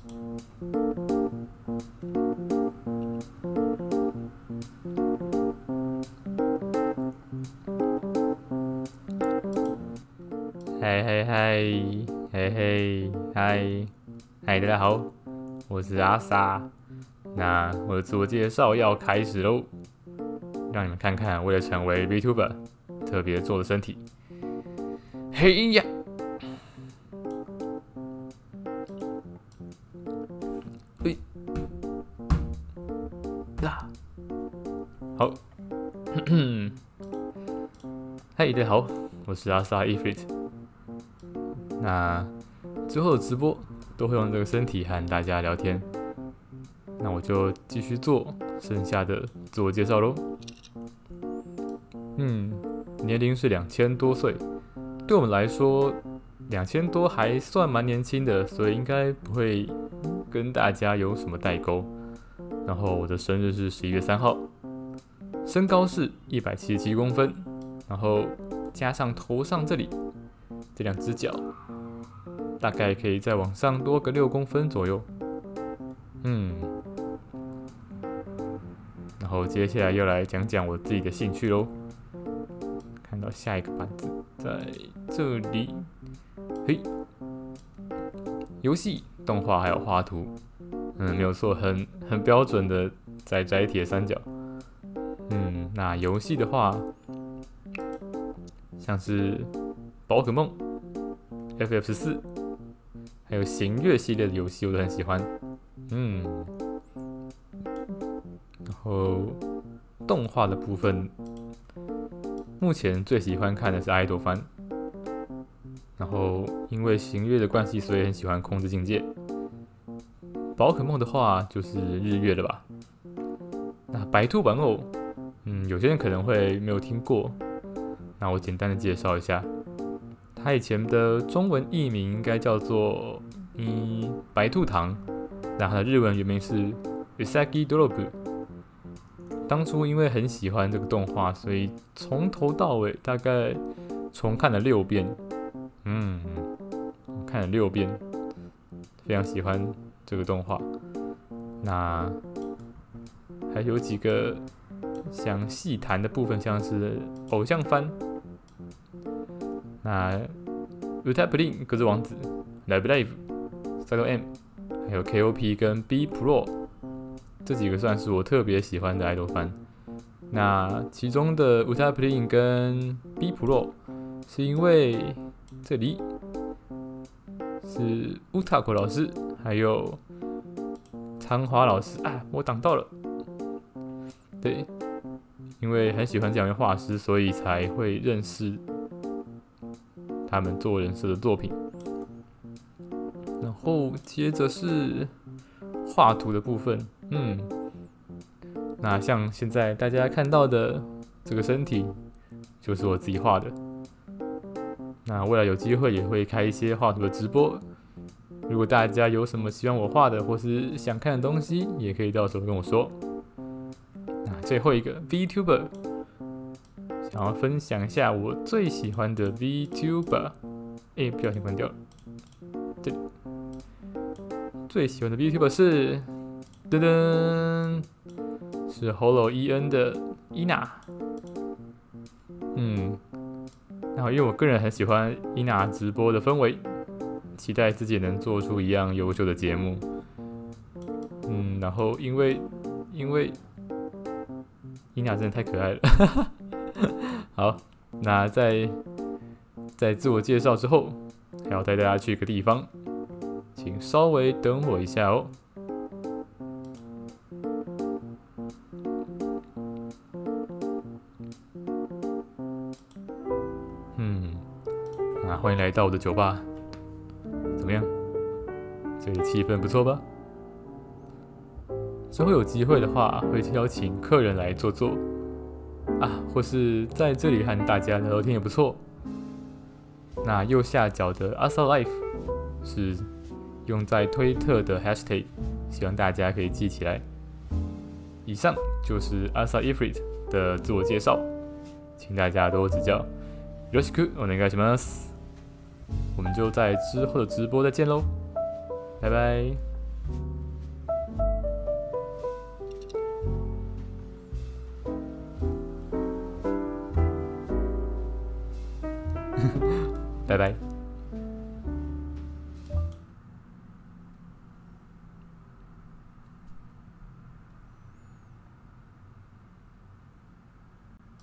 嗨嗨嗨，嘿嘿嗨，嗨，大家好，我是阿 sa，。那我的自我介绍要开始喽，让你们看看为了成为 VTuber 特别做的身体。嘿呀，嗨，大家好，我是阿萨 Efrit。那之后的直播都会用这个身体和大家聊天，那我就继续做剩下的自我介绍喽。嗯，年龄是两千多岁，对我们来说两千多还算蛮年轻的，所以应该不会跟大家有什么代沟。然后我的生日是十一月三号，身高是一百七十七公分，然后加上头上这里这两只脚。大概可以再往上多个六公分左右，嗯，然后接下来又来讲讲我自己的兴趣喽。看到下一个板子在这里，嘿，游戏、动画还有画图，嗯，没有错，很很标准的在摘铁三角。嗯，那游戏的话，像是宝可梦、FF 十四。还有行月系列的游戏我都很喜欢，嗯，然后动画的部分，目前最喜欢看的是爱豆番，然后因为行月的关系，所以很喜欢控制境界。宝可梦的话就是日月的吧，那白兔玩偶，嗯，有些人可能会没有听过，那我简单的介绍一下。它以前的中文译名应该叫做“嗯白兔糖”，那它的日文原名是 “Usagi Drop”。当初因为很喜欢这个动画，所以从头到尾大概重看了六遍。嗯，看了六遍，非常喜欢这个动画。那还有几个想细谈的部分，像是偶像番。那 u t a p l i n 格子王子，Live Live，Cycle M，还有 KOP 跟 B Pro 这几个算是我特别喜欢的爱豆番。那其中的 u t a p l i n 跟 B Pro 是因为这里是乌塔克老师，还有长华老师啊，我挡到了。对，因为很喜欢这两位画师，所以才会认识。他们做人设的作品，然后接着是画图的部分。嗯，那像现在大家看到的这个身体，就是我自己画的。那未来有机会也会开一些画图的直播。如果大家有什么希望我画的，或是想看的东西，也可以到时候跟我说。那最后一个 VTuber。然后分享一下我最喜欢的 VTuber，哎，不小心关掉了。这里最喜欢的 VTuber 是噔噔，是 Holo EN 的伊娜。嗯，然后因为我个人很喜欢伊娜直播的氛围，期待自己能做出一样优秀的节目。嗯，然后因为因为伊娜真的太可爱了。好，那在在自我介绍之后，还要带大家去一个地方，请稍微等我一下哦。嗯，那欢迎来到我的酒吧，怎么样？这里气氛不错吧？之后有机会的话，会邀请客人来坐坐。啊，或是在这里和大家聊聊天也不错。那右下角的 Asa Life 是用在推特的 Hashtag，希望大家可以记起来。以上就是 Asa Ifrit 的自我介绍，请大家多指教。よろしくお願いします。我们就在之后的直播再见喽，拜拜。 拜拜。